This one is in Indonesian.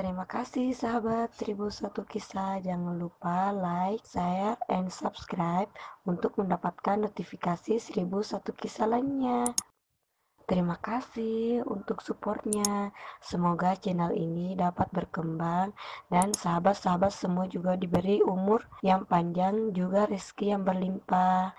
Terima kasih sahabat Seribu Satu Kisah. Jangan lupa like, share, and subscribe untuk mendapatkan notifikasi Seribu Satu Kisah lainnya. Terima kasih untuk supportnya. Semoga channel ini dapat berkembang dan sahabat-sahabat semua juga diberi umur yang panjang juga rezeki yang berlimpah.